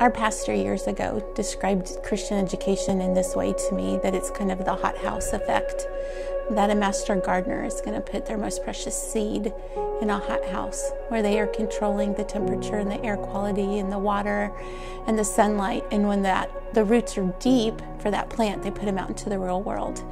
Our pastor years ago described Christian education in this way to me that it's kind of the hothouse effect. That a master gardener is going to put their most precious seed in a hothouse where they are controlling the temperature and the air quality and the water and the sunlight. And when that the roots are deep for that plant, they put them out into the real world.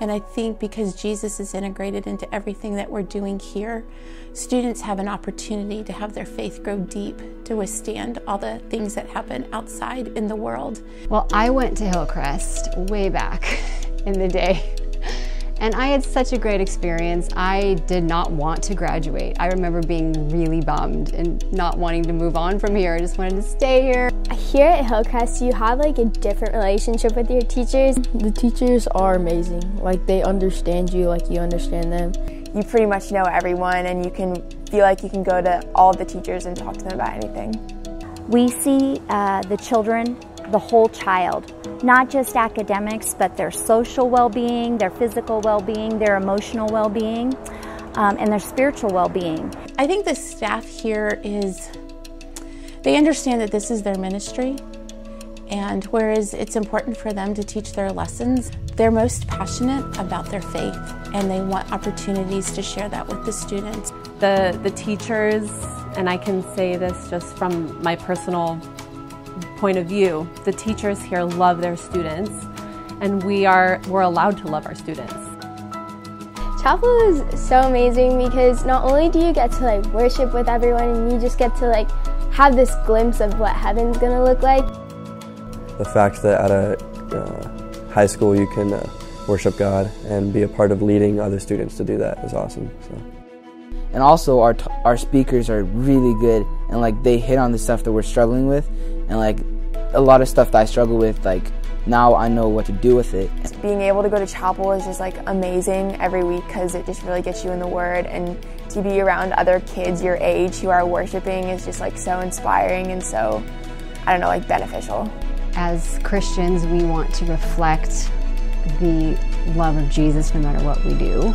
And I think because Jesus is integrated into everything that we're doing here, students have an opportunity to have their faith grow deep to withstand all the things that happen outside in the world. Well, I went to Hillcrest way back in the day. And I had such a great experience. I did not want to graduate. I remember being really bummed and not wanting to move on from here. I just wanted to stay here. Here at Hillcrest, you have like a different relationship with your teachers. The teachers are amazing. Like they understand you like you understand them. You pretty much know everyone and you can feel like you can go to all the teachers and talk to them about anything. We see uh, the children, the whole child not just academics, but their social well-being, their physical well-being, their emotional well-being, um, and their spiritual well-being. I think the staff here is, they understand that this is their ministry, and whereas it's important for them to teach their lessons, they're most passionate about their faith and they want opportunities to share that with the students. The, the teachers, and I can say this just from my personal point of view. The teachers here love their students and we are we're allowed to love our students. Chapel is so amazing because not only do you get to like worship with everyone and you just get to like have this glimpse of what heaven's gonna look like. The fact that at a uh, high school you can uh, worship God and be a part of leading other students to do that is awesome. So. And also our, our speakers are really good and like they hit on the stuff that we're struggling with and like a lot of stuff that I struggle with like now I know what to do with it. Being able to go to chapel is just like amazing every week because it just really gets you in the word and to be around other kids your age who are worshiping is just like so inspiring and so I don't know like beneficial. As Christians we want to reflect the love of Jesus no matter what we do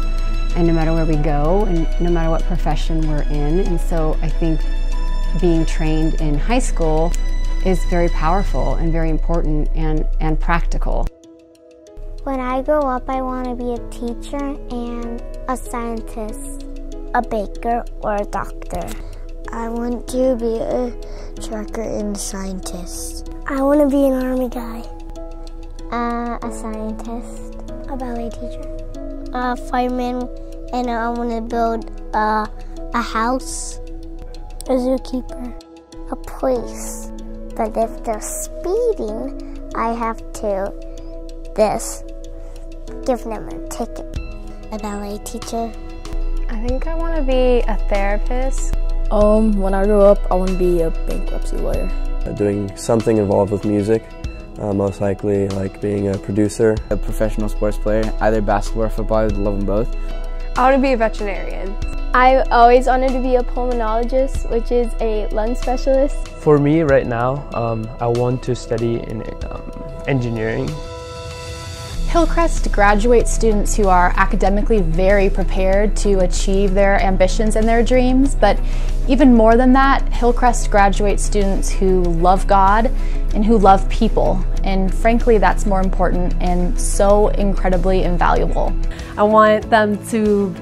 and no matter where we go and no matter what profession we're in and so I think being trained in high school is very powerful and very important and, and practical. When I grow up, I want to be a teacher and a scientist, a baker, or a doctor. I want to be a trucker and a scientist. I want to be an army guy. Uh, a scientist. A ballet teacher. A fireman, and I want to build uh, a house. A zookeeper. A police. But if they're speeding, I have to this give them a ticket. A ballet teacher. I think I want to be a therapist. Um, when I grow up, I want to be a bankruptcy lawyer. Doing something involved with music, uh, most likely like being a producer. A professional sports player, either basketball or football, I love them both. I want to be a veterinarian. I always wanted to be a pulmonologist, which is a lung specialist. For me right now, um, I want to study in um, engineering. Hillcrest graduates students who are academically very prepared to achieve their ambitions and their dreams, but even more than that, Hillcrest graduates students who love God and who love people. And frankly, that's more important and so incredibly invaluable. I want them to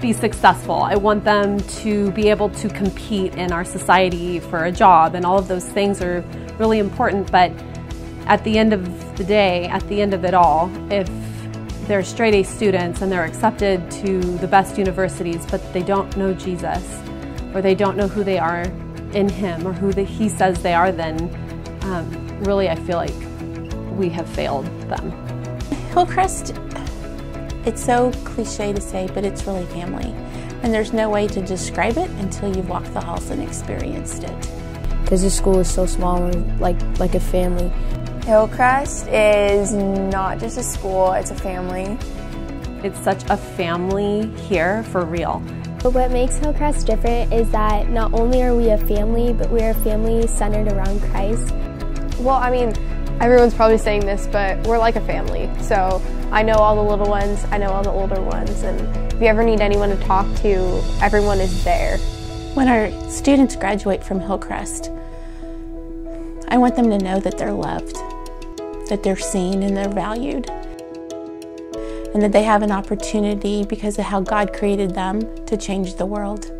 be successful. I want them to be able to compete in our society for a job, and all of those things are really important. But at the end of the day, at the end of it all, if they're straight A students and they're accepted to the best universities, but they don't know Jesus, or they don't know who they are in Him, or who the, He says they are, then um, really I feel like we have failed them. Hillcrest it's so cliche to say, but it's really family. And there's no way to describe it until you've walked the halls and experienced it. Because the school is so small and like, like a family. Hillcrest is not just a school, it's a family. It's such a family here for real. But what makes Hillcrest different is that not only are we a family, but we're a family centered around Christ. Well, I mean, everyone's probably saying this, but we're like a family. So I know all the little ones, I know all the older ones, and if you ever need anyone to talk to, everyone is there. When our students graduate from Hillcrest, I want them to know that they're loved, that they're seen and they're valued, and that they have an opportunity because of how God created them to change the world.